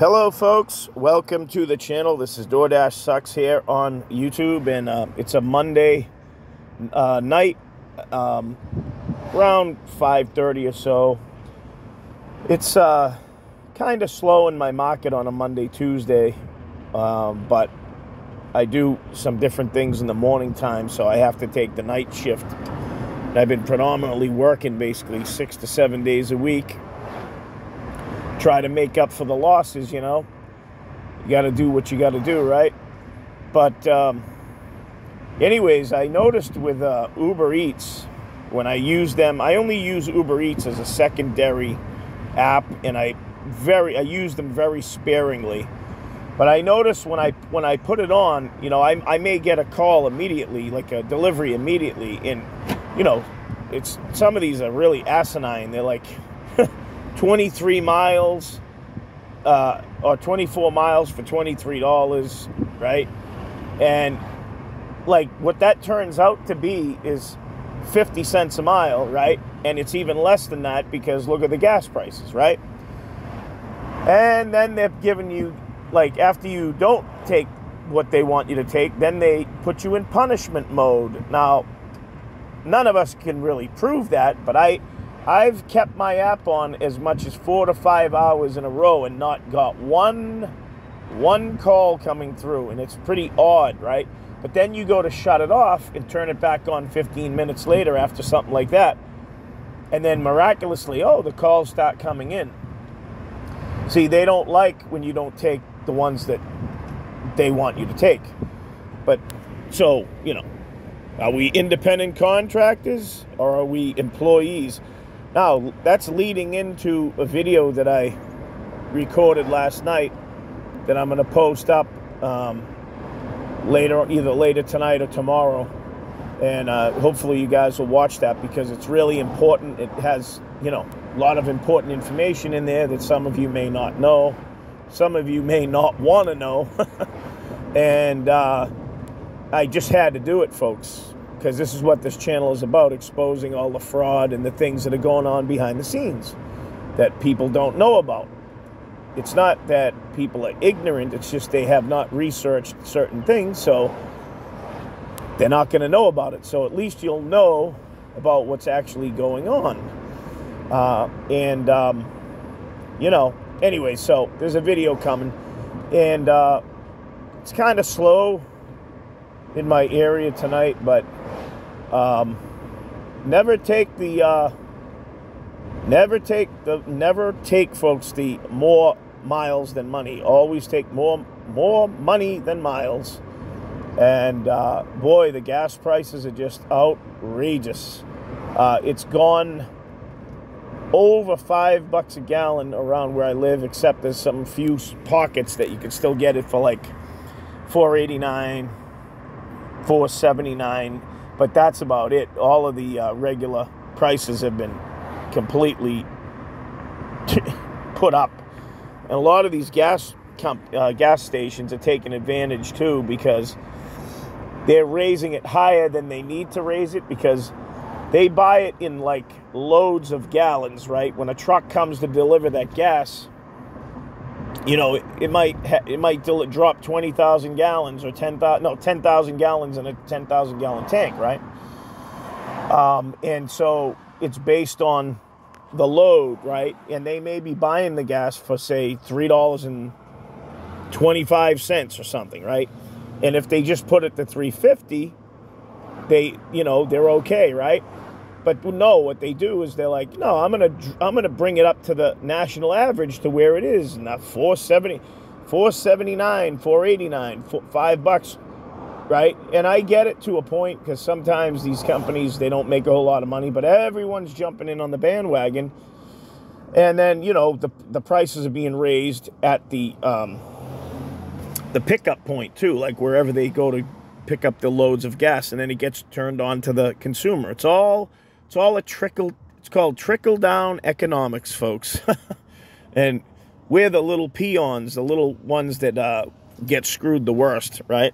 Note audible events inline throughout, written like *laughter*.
Hello, folks. Welcome to the channel. This is DoorDash Sucks here on YouTube, and uh, it's a Monday uh, night, um, around 5:30 or so. It's uh, kind of slow in my market on a Monday, Tuesday, um, but I do some different things in the morning time, so I have to take the night shift. I've been predominantly working basically six to seven days a week try to make up for the losses, you know. You got to do what you got to do, right? But, um, anyways, I noticed with uh, Uber Eats, when I use them, I only use Uber Eats as a secondary app, and I very I use them very sparingly. But I noticed when I when I put it on, you know, I, I may get a call immediately, like a delivery immediately, and you know, it's some of these are really asinine. They're like 23 miles uh, or 24 miles for $23, right? And like what that turns out to be is 50 cents a mile, right? And it's even less than that because look at the gas prices, right? And then they're giving you, like, after you don't take what they want you to take, then they put you in punishment mode. Now, none of us can really prove that, but I I've kept my app on as much as four to five hours in a row and not got one one call coming through, and it's pretty odd, right? But then you go to shut it off and turn it back on 15 minutes later after something like that, and then miraculously, oh, the calls start coming in. See, they don't like when you don't take the ones that they want you to take. But so, you know, are we independent contractors or are we employees? Now, that's leading into a video that I recorded last night that I'm going to post up um, later, either later tonight or tomorrow. And uh, hopefully, you guys will watch that because it's really important. It has, you know, a lot of important information in there that some of you may not know, some of you may not want to know. *laughs* and uh, I just had to do it, folks because this is what this channel is about exposing all the fraud and the things that are going on behind the scenes that people don't know about. It's not that people are ignorant, it's just they have not researched certain things, so they're not going to know about it. So at least you'll know about what's actually going on. Uh, and, um, you know, anyway, so there's a video coming, and uh, it's kind of slow in my area tonight, but um, never take the uh, never take the never take folks the more miles than money. Always take more more money than miles. And uh, boy, the gas prices are just outrageous. Uh, it's gone over five bucks a gallon around where I live, except there's some few pockets that you can still get it for like 489, 479 but that's about it. All of the uh, regular prices have been completely *laughs* put up, and a lot of these gas comp- uh, gas stations are taking advantage too because they're raising it higher than they need to raise it because they buy it in like loads of gallons, right? When a truck comes to deliver that gas, you know, it, might it might drop twenty thousand gallons or ten thousand no ten thousand gallons in a ten thousand gallon tank, right? Um, and so it's based on the load, right? And they may be buying the gas for say three dollars and twenty five cents or something, right? And if they just put it to three fifty, they you know they're okay, right? But no, what they do is they're like, no, I'm gonna I'm gonna bring it up to the national average to where it is, not 470, 479, 489, four, five bucks, right? And I get it to a point because sometimes these companies they don't make a whole lot of money, but everyone's jumping in on the bandwagon, and then you know the the prices are being raised at the um, the pickup point too, like wherever they go to pick up the loads of gas, and then it gets turned on to the consumer. It's all it's all a trickle. It's called trickle down economics, folks. *laughs* and we're the little peons, the little ones that uh, get screwed the worst, right?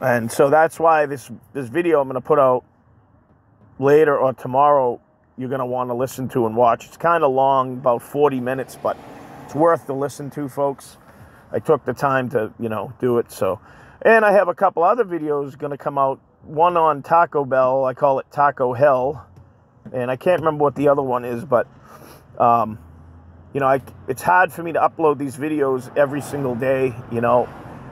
And so that's why this this video I'm going to put out later or tomorrow. You're going to want to listen to and watch. It's kind of long, about 40 minutes, but it's worth to listen to, folks. I took the time to, you know, do it. So, and I have a couple other videos going to come out. One on Taco Bell. I call it Taco Hell. And I can't remember what the other one is, but, um, you know, I, it's hard for me to upload these videos every single day. You know,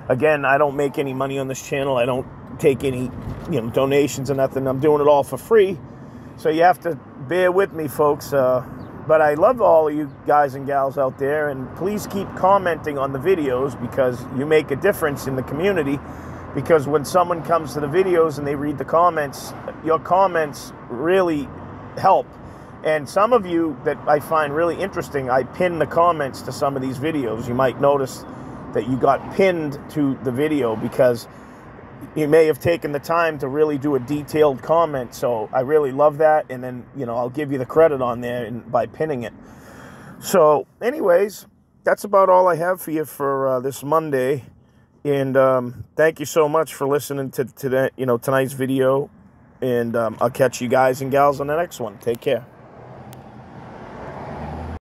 again, I don't make any money on this channel. I don't take any, you know, donations or nothing. I'm doing it all for free. So you have to bear with me, folks. Uh, but I love all of you guys and gals out there, and please keep commenting on the videos because you make a difference in the community. Because when someone comes to the videos and they read the comments, your comments really help. And some of you that I find really interesting, I pin the comments to some of these videos. You might notice that you got pinned to the video because you may have taken the time to really do a detailed comment. So I really love that. And then, you know, I'll give you the credit on there and by pinning it. So, anyways, that's about all I have for you for uh, this Monday. And um, thank you so much for listening to, to that, you know, tonight's video. And um, I'll catch you guys and gals on the next one. Take care.